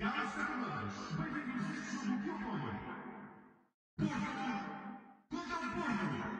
Galaxy Comandos, bem-vindos a este jogo que ocorre. Porto! Contra o Porto!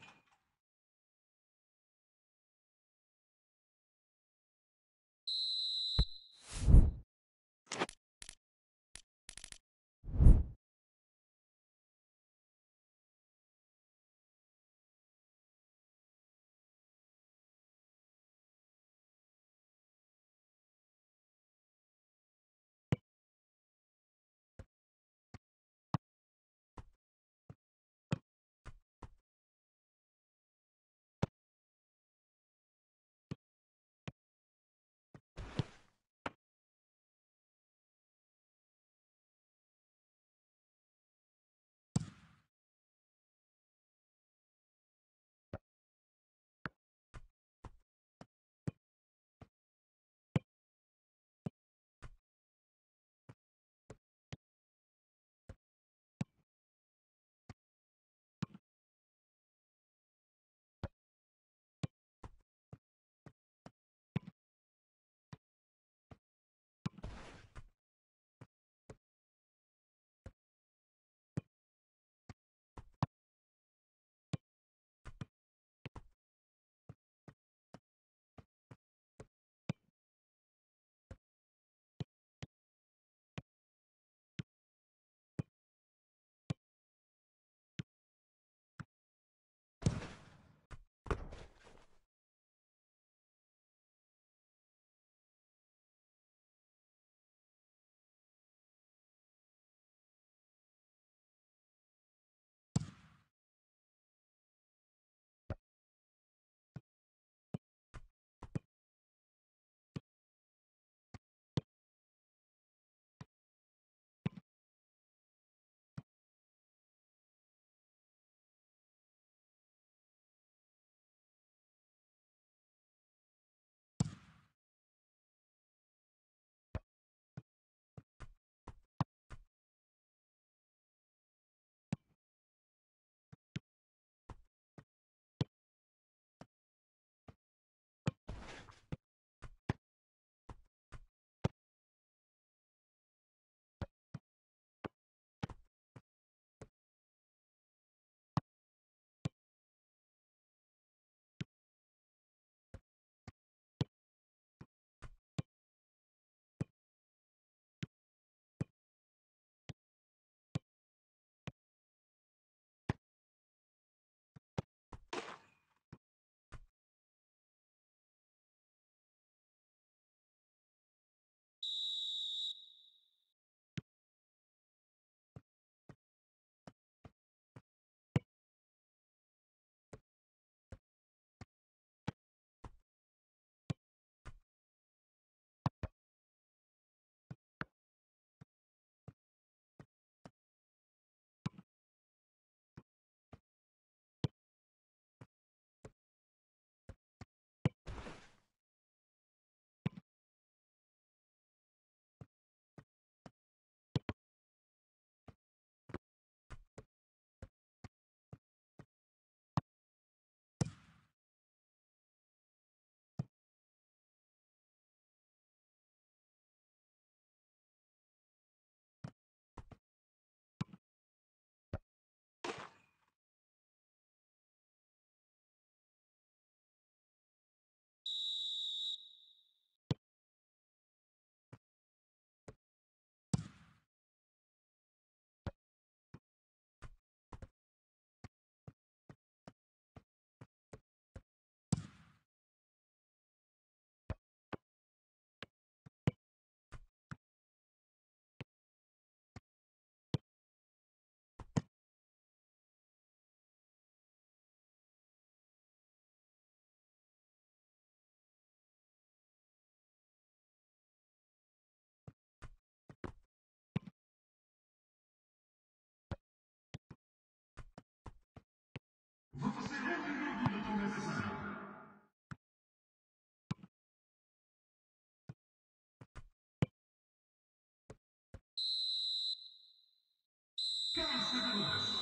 Каждый раз,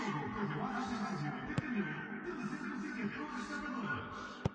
Silva, Pedro, Adas Tazazia, Catarina, Pedro Sérgio Zica, Carlos Sabanora.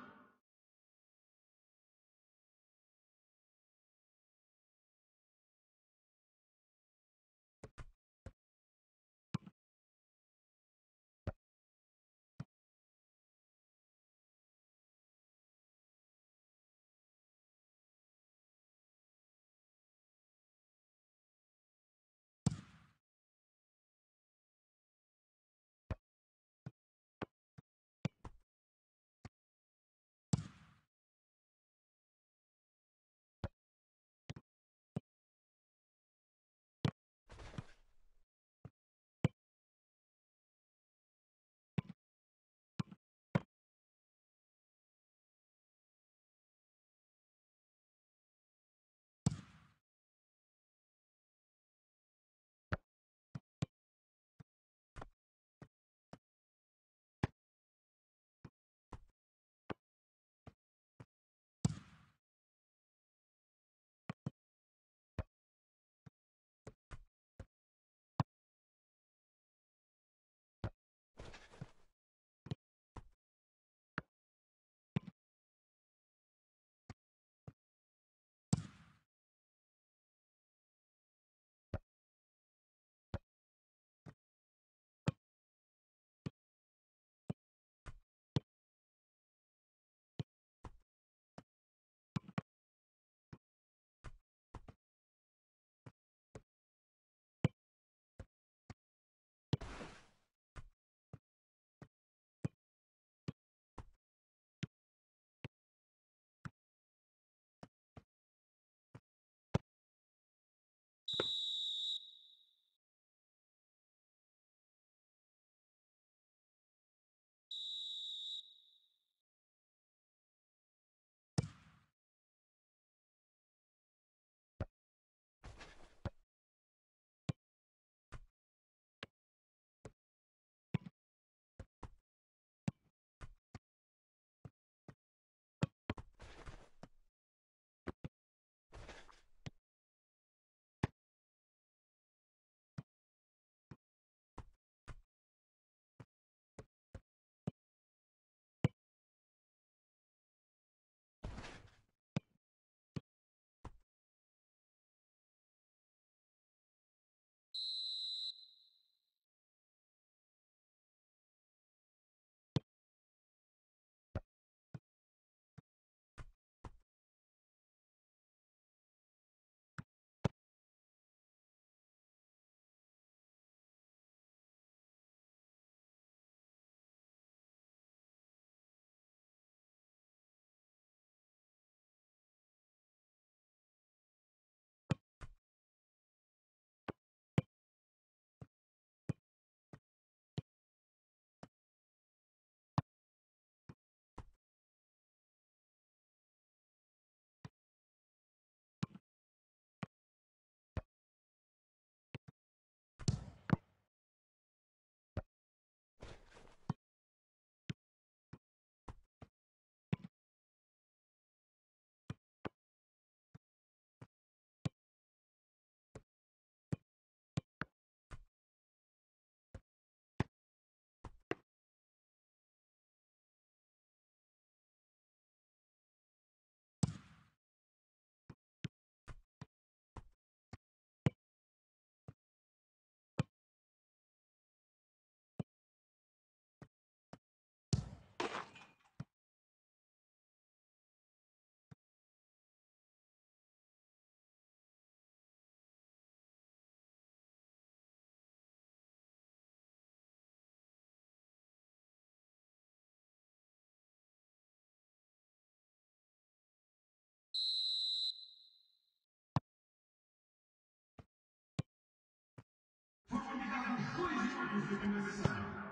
cada um dois minutos de começar.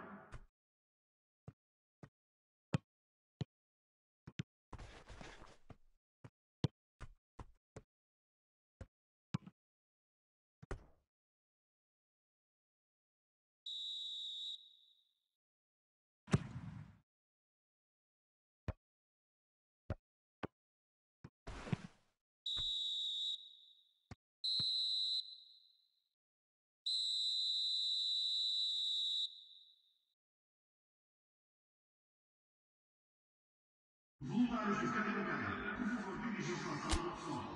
Lutar esse caminho, cara. Por favor, dirija-se à sala do pessoal.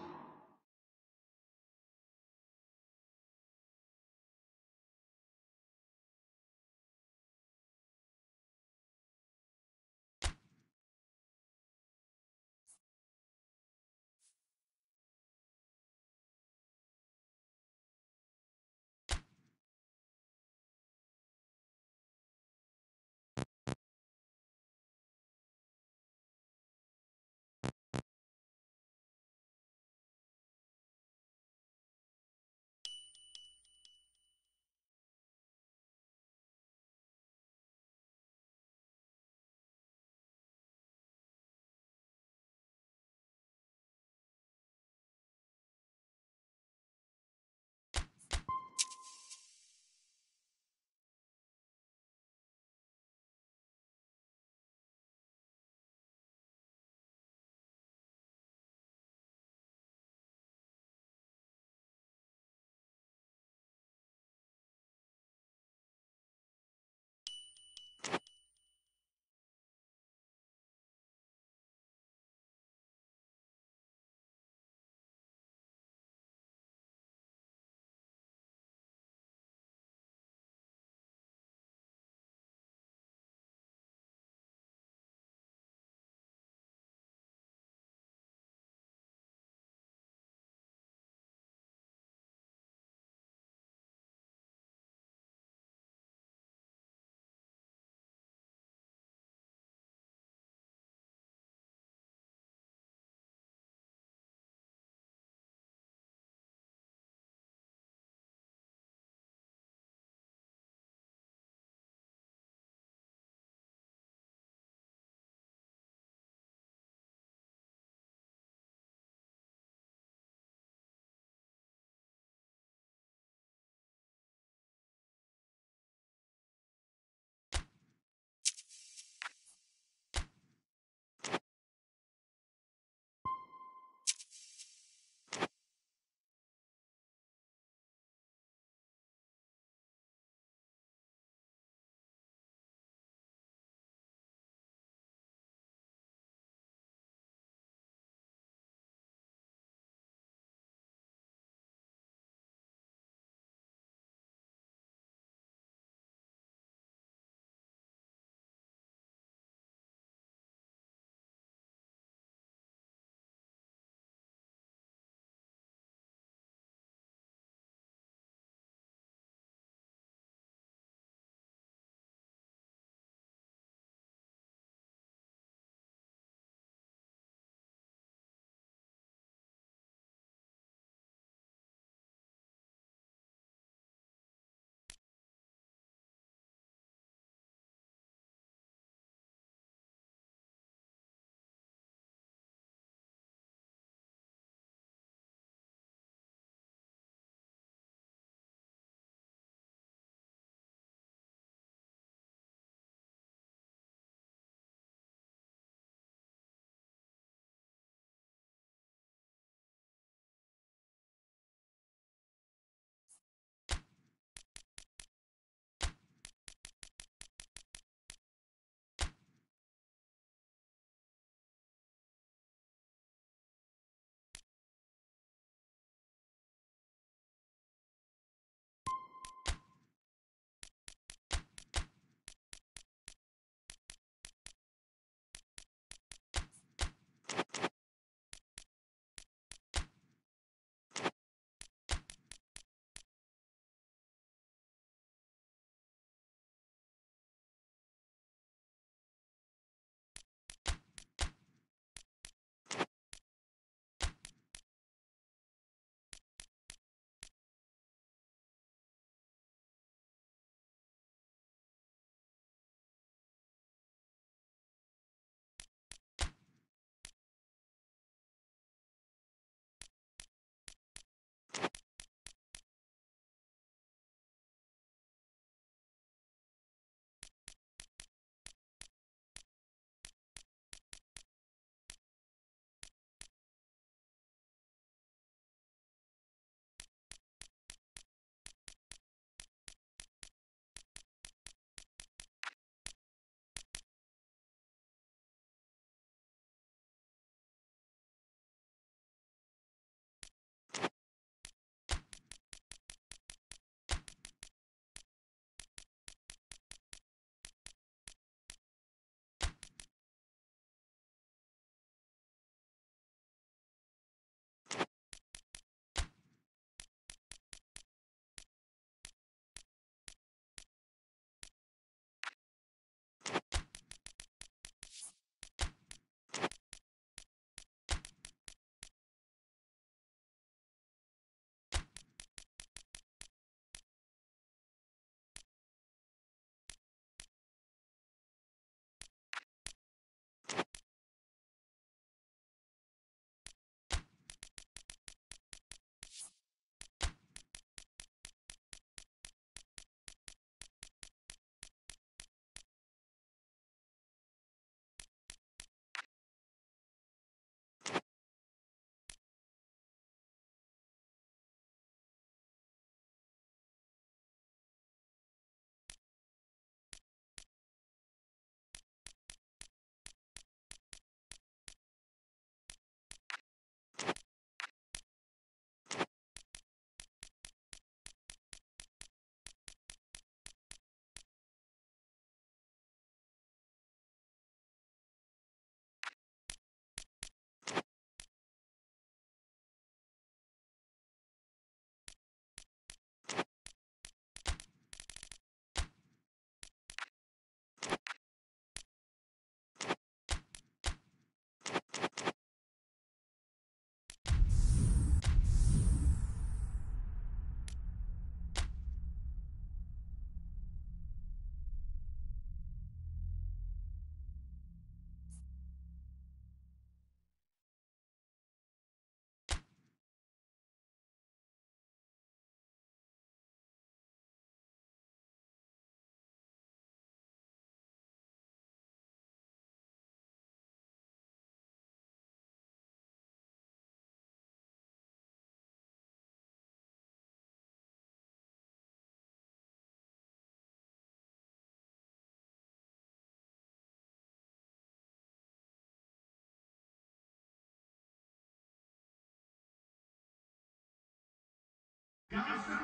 Bójka!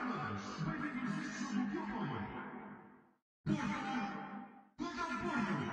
Bójka w boju!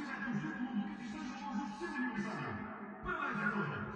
是，不完全是做人。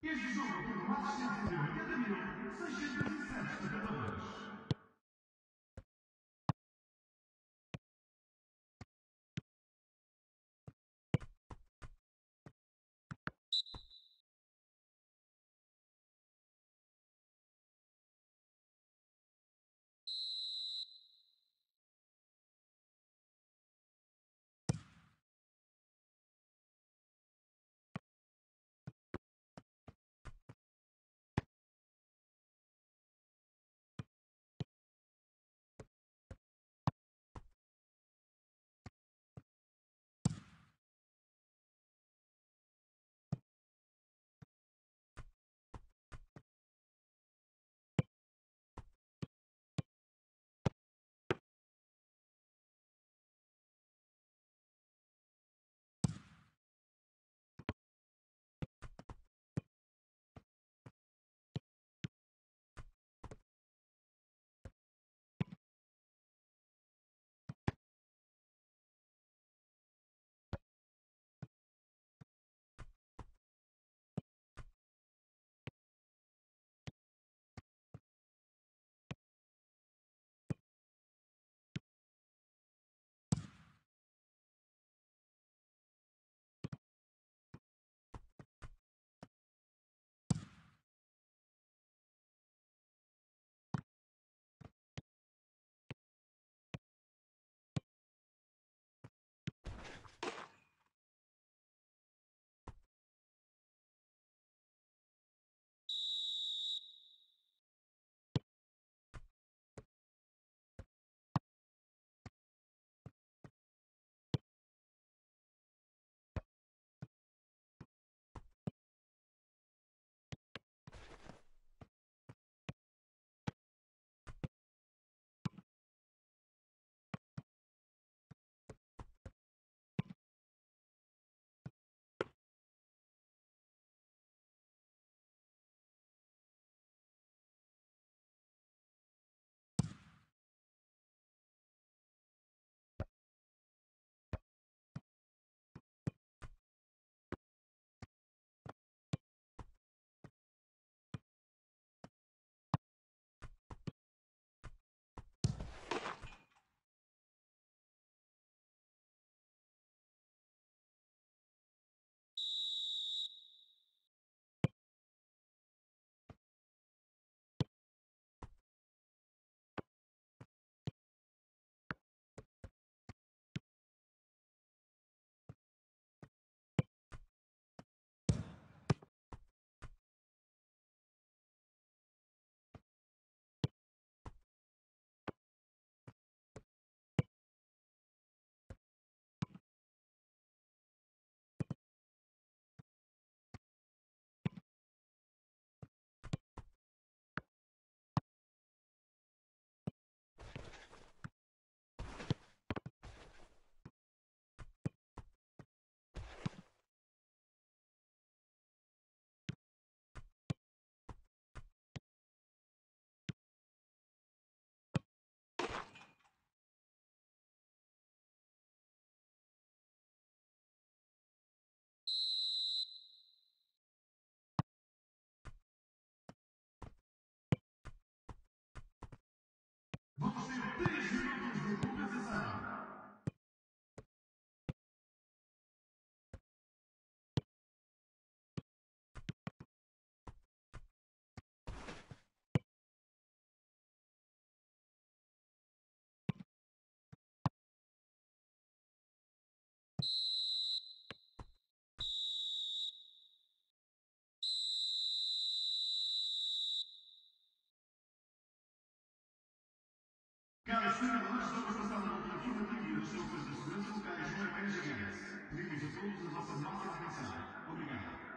Este jogo por máximo de 80 mil, 607 espectadores. Caros trabalhadores, de atribuir as soluções das seguranças locais no Armênia GS. Dirigimos a todos a vossa máxima atenção. Obrigado.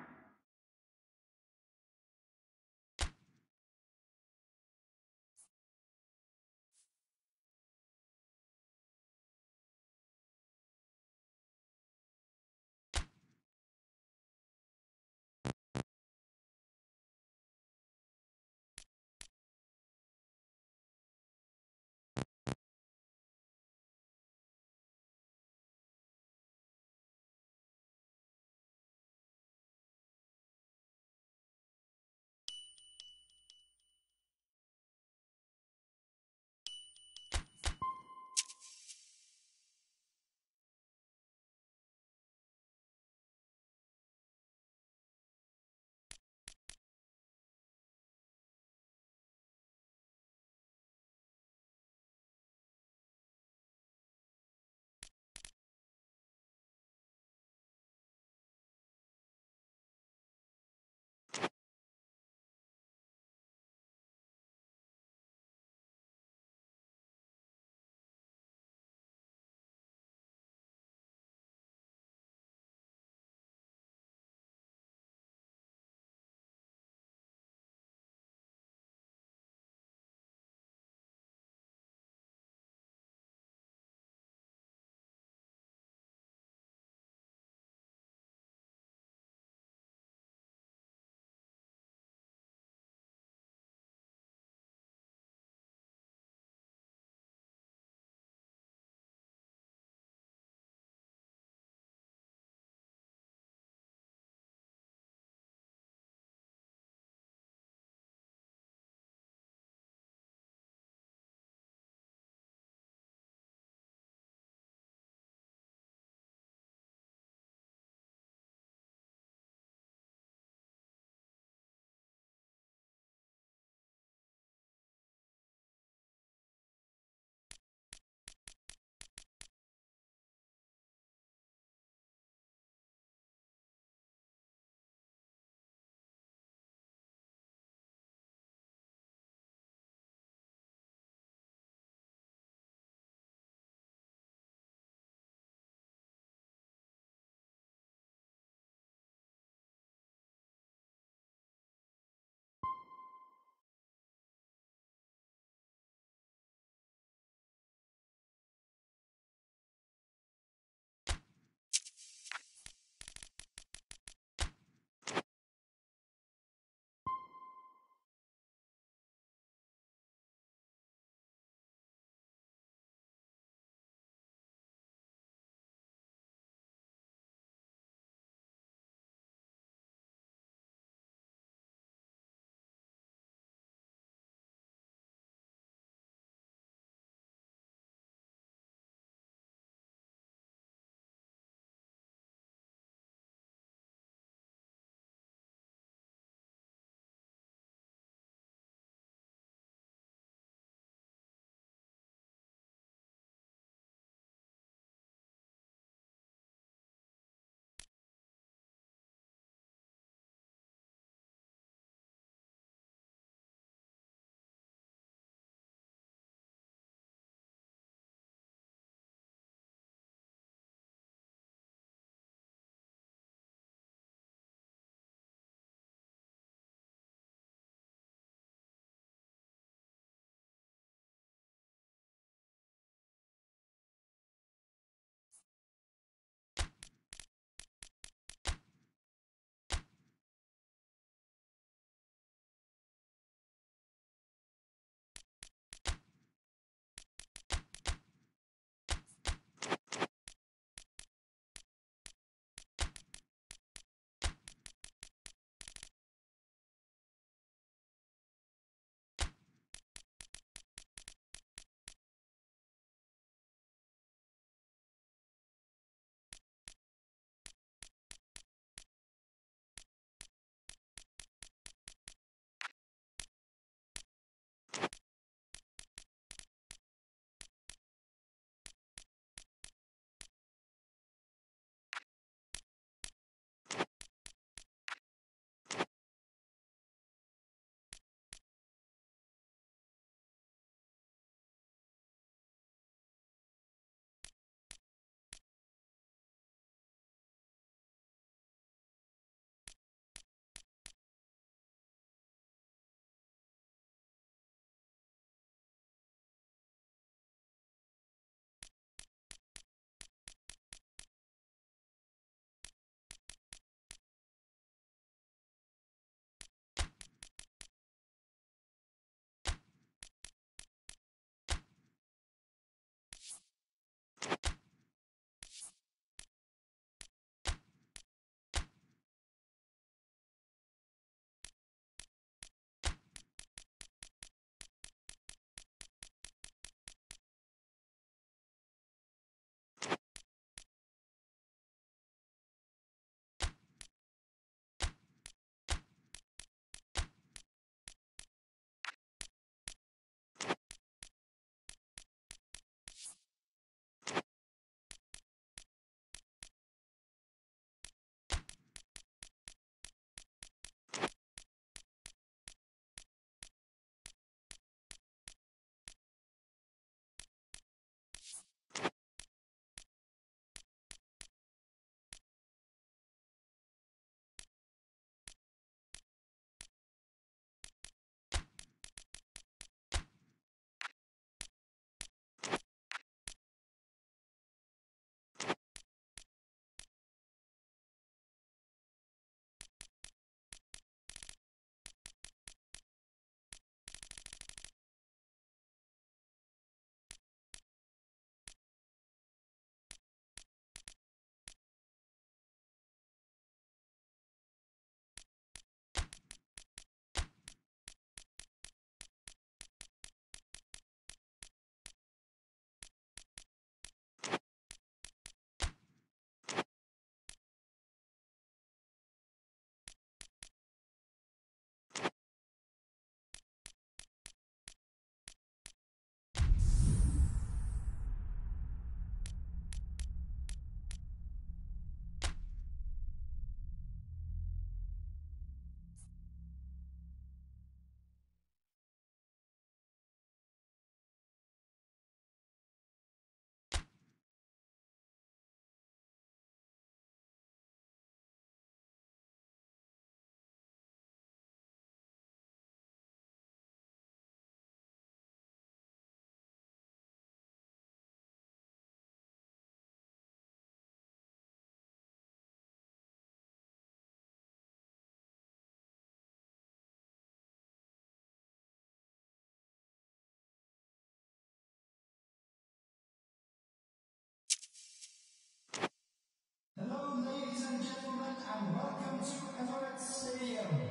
Deus é o Senhor.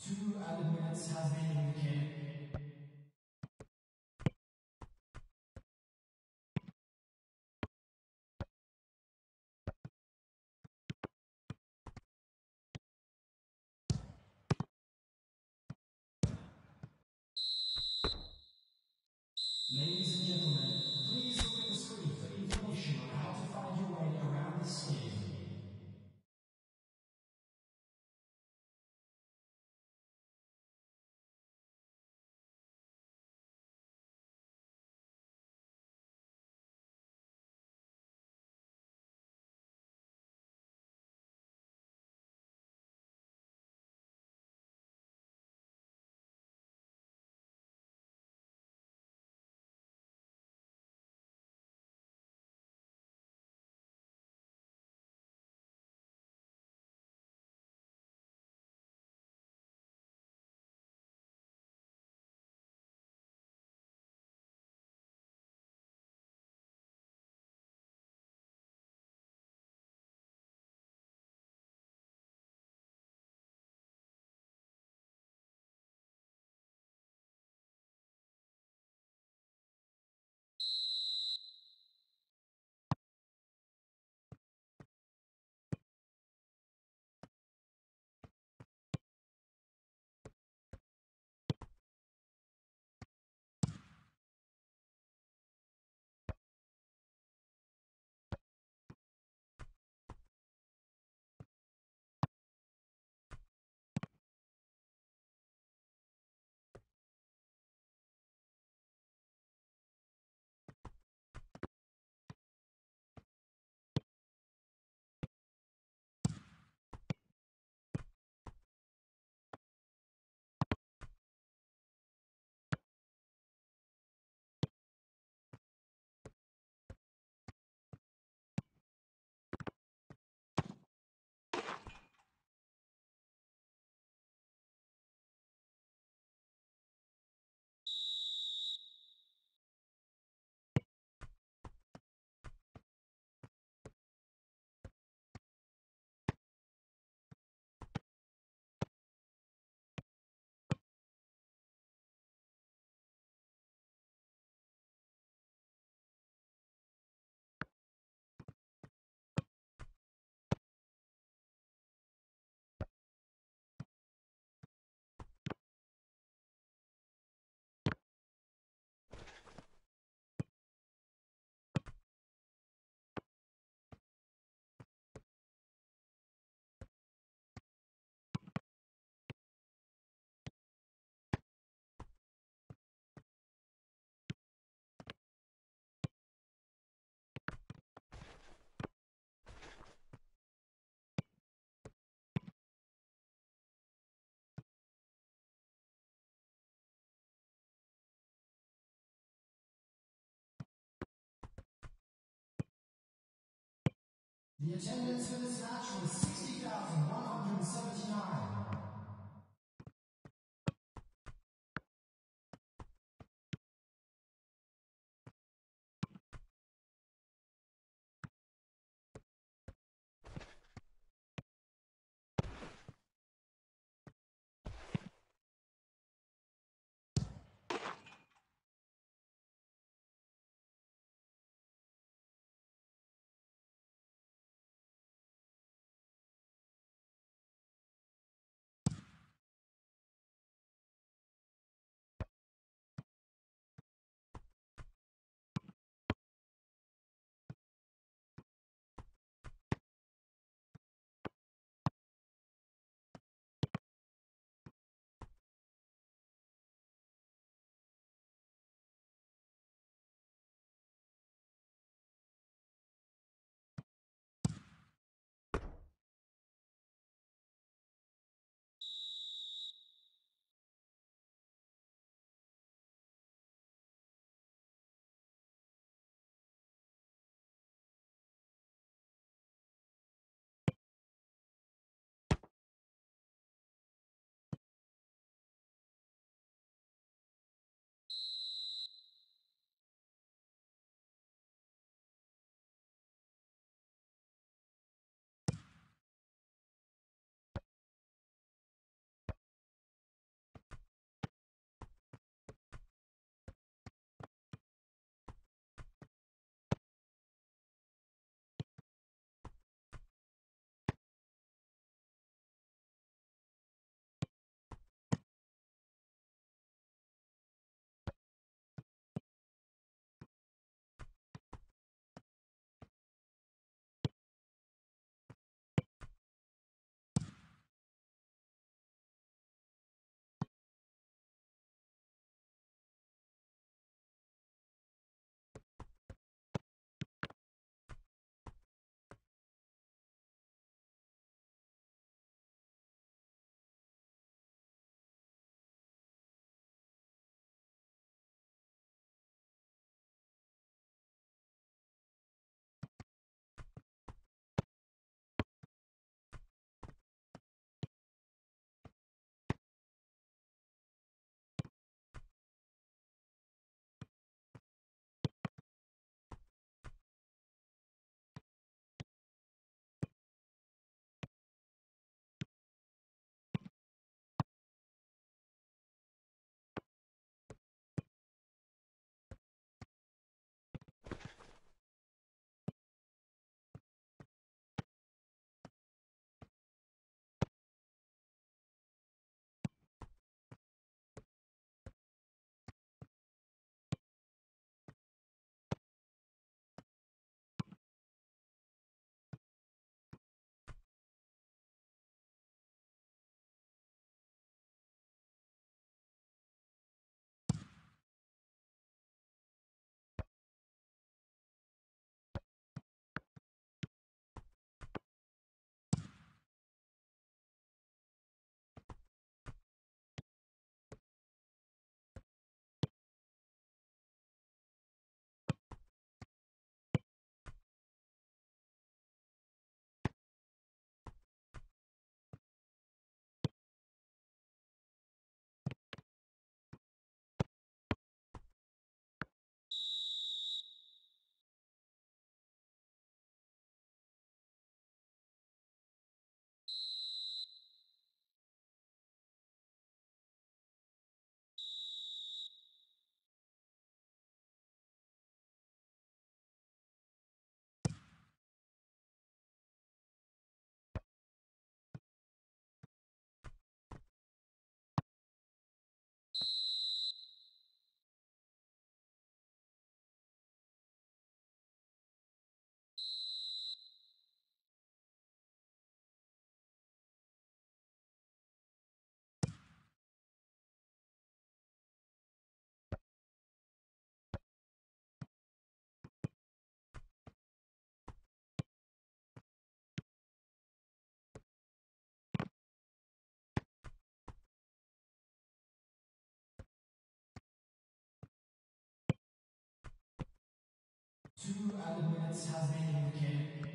Two minutes has been indicated. Ladies and gentlemen, please look at the screen for information on how to find your way around the stadium. The attendance for this match was 60,179. Two added minutes has been indicated.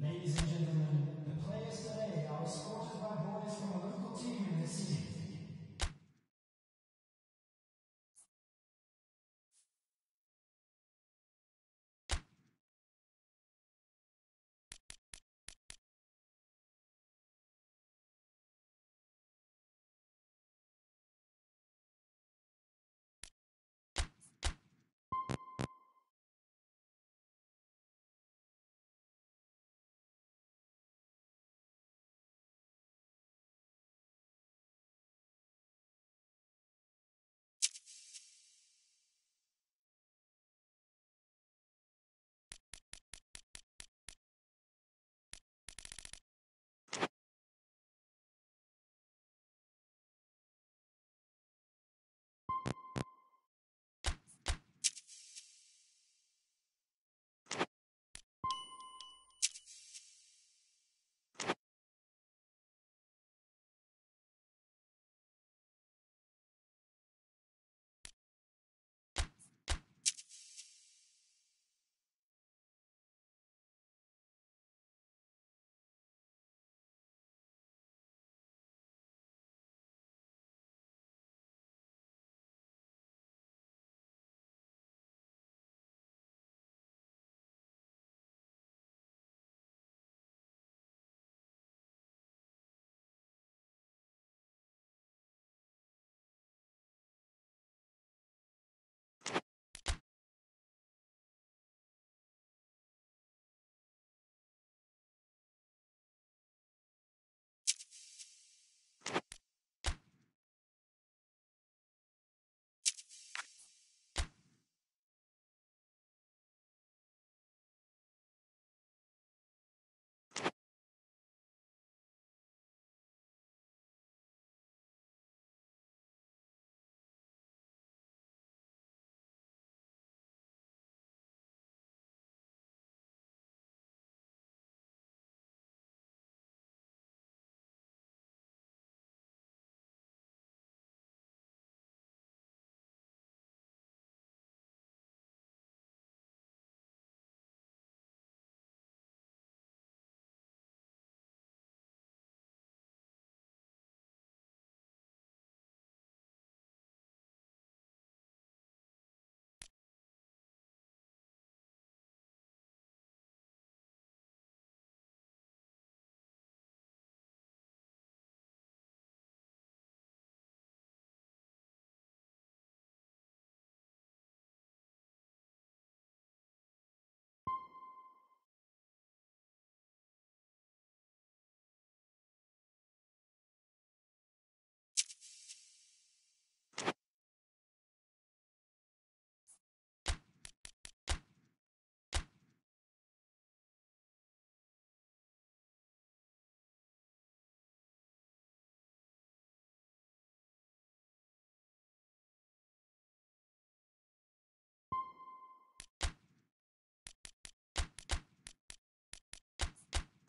Ladies and gentlemen, the players today are escorted by boys from a local team in the city.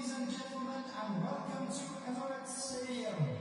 and gentlemen, and welcome to Emirates Stadium.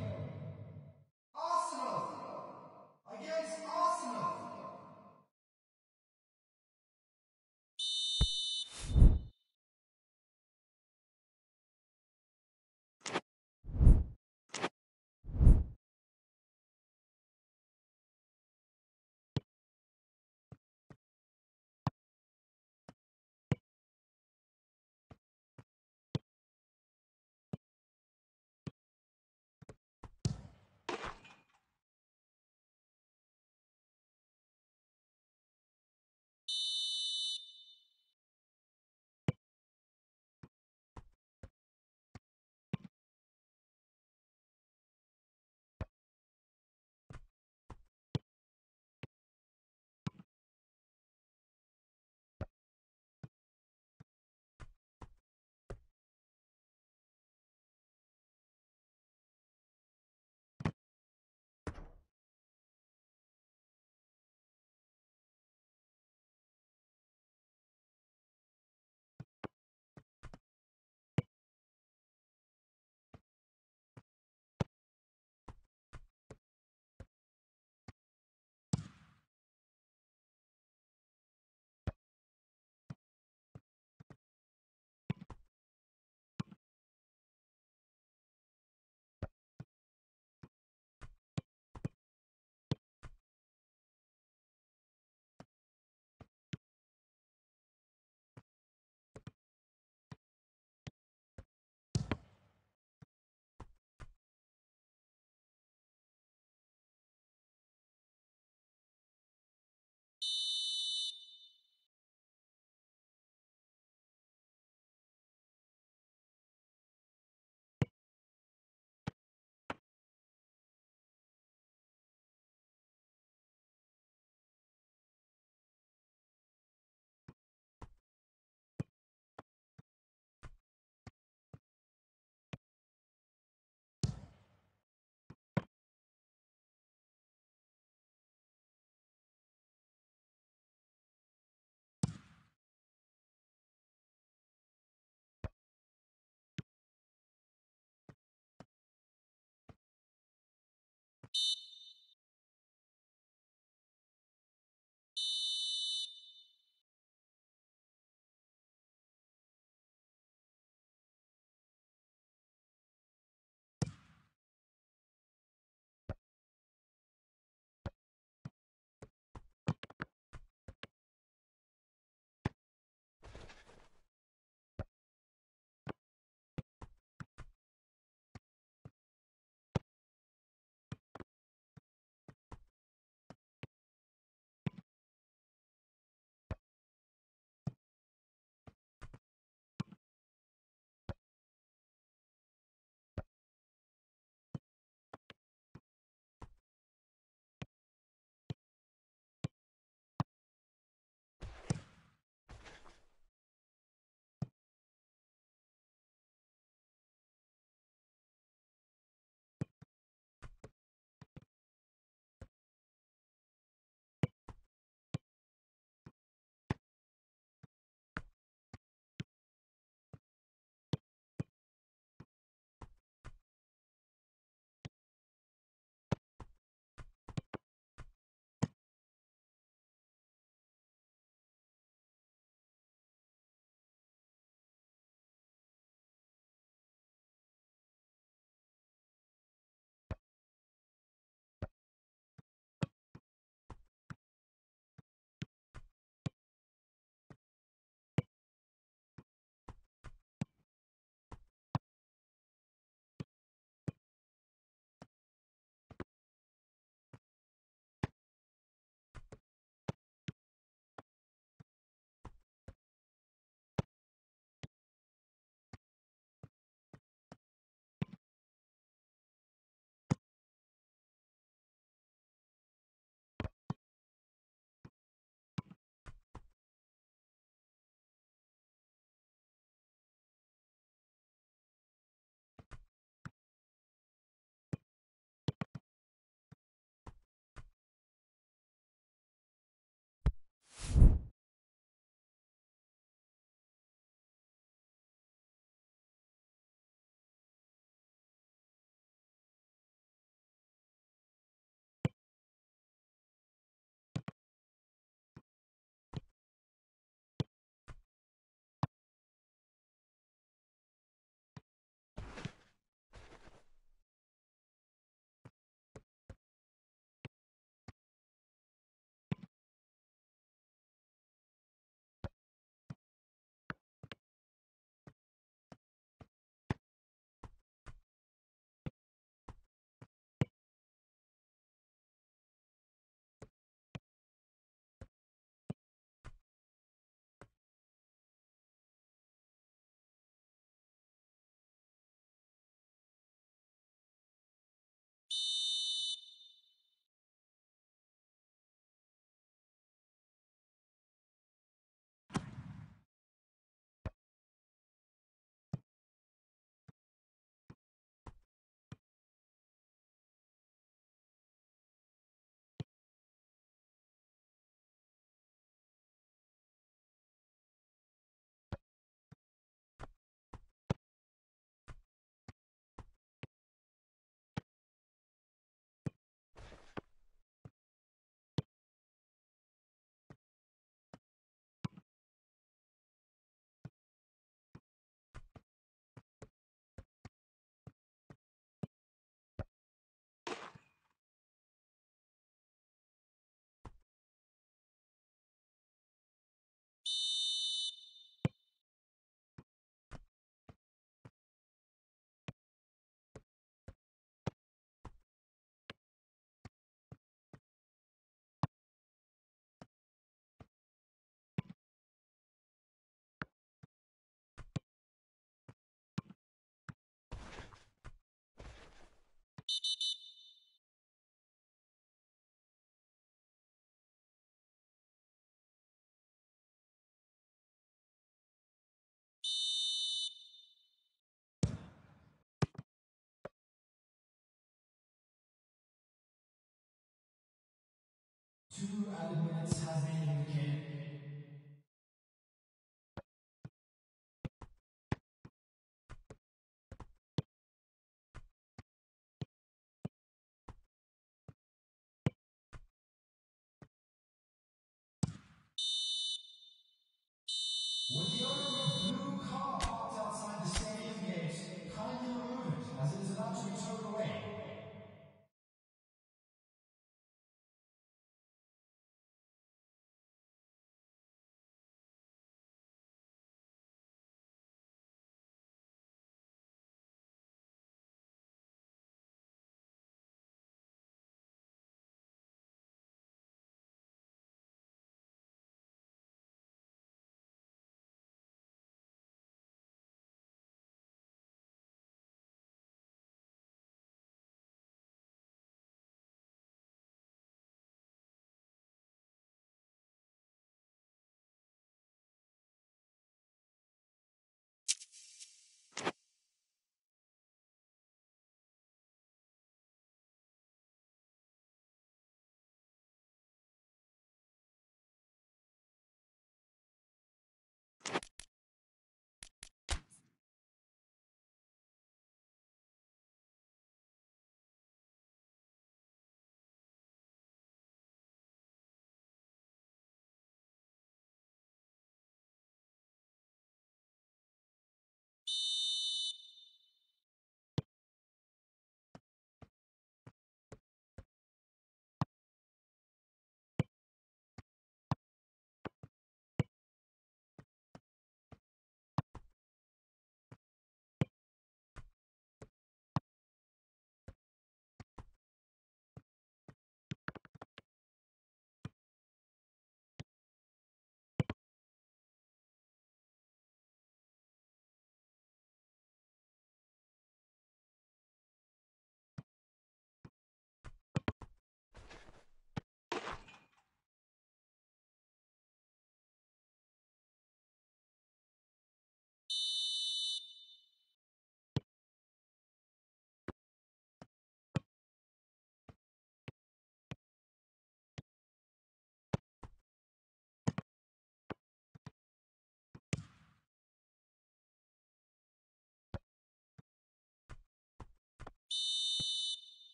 Two minutes has been indicated.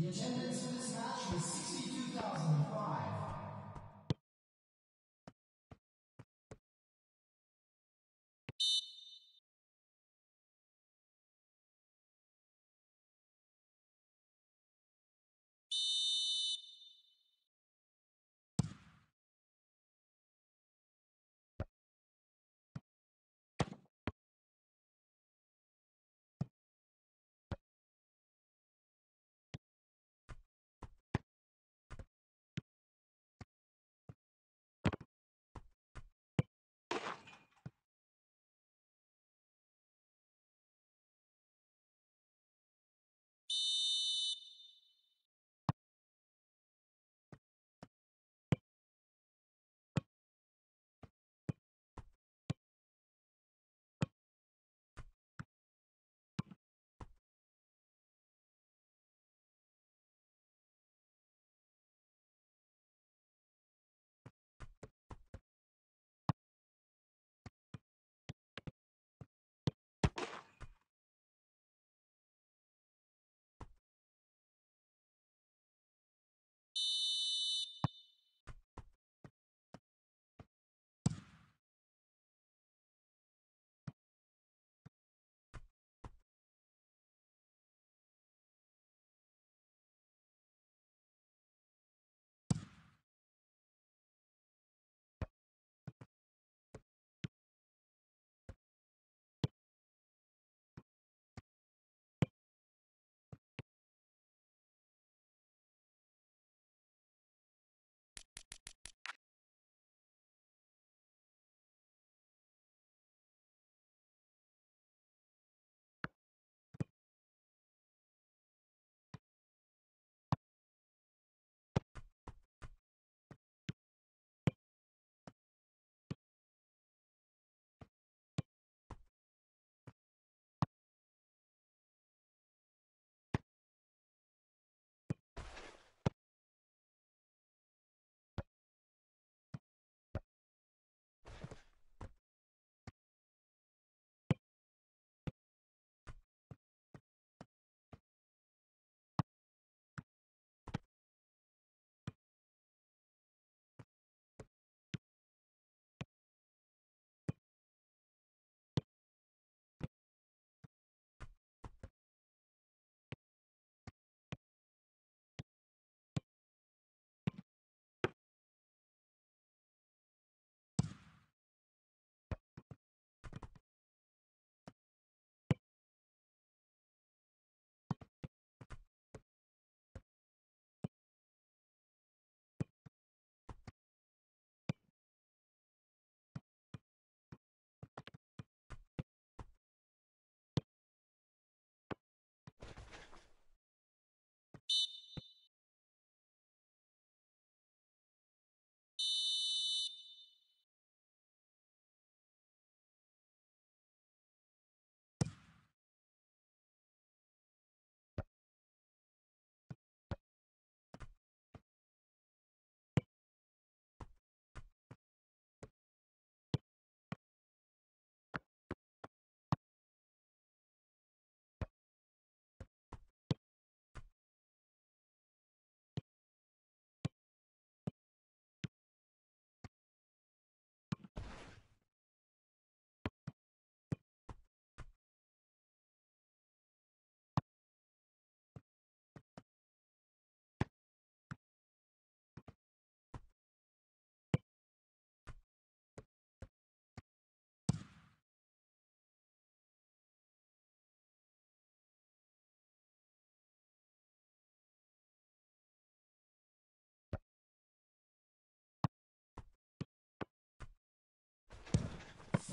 The attendance for this match was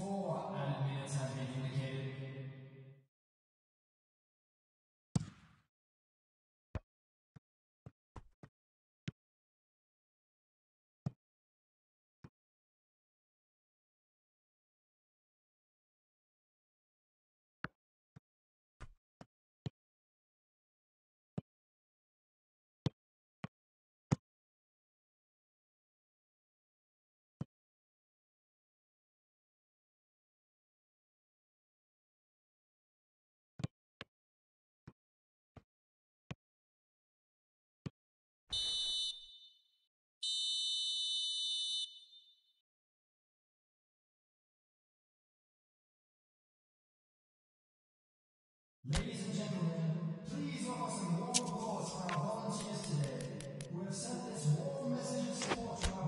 62,005. Four added minutes have been gentlemen, please offer some warm applause for our volunteers today, who have sent this warm message of support to our